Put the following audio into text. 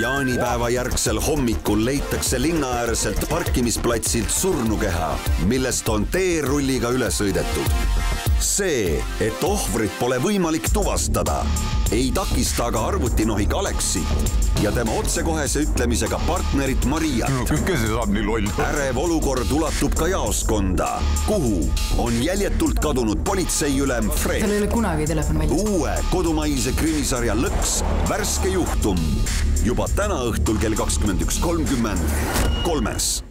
jaanipäeva järgsel hommikul leitakse linnaäärselt parkimisplatsilt surnukeha, millest on teerulliga üle sõidetud. See, et ohvrit pole võimalik tuvastada, ei takista aga arvutinohik Aleksit ja tema otsekohese ütlemisega partnerit Mariat. kes see saab nii loll ärev olukord ulatub ka jaoskonda, kuhu on jäljetult kadunud politseiülem Fred. Tal ei ole kunagi telefon väljas. uue kodumaise krimisarja Lõks värske juhtum. Juba täna õhtul kell kakskümmend üks kolmkümmend kolmes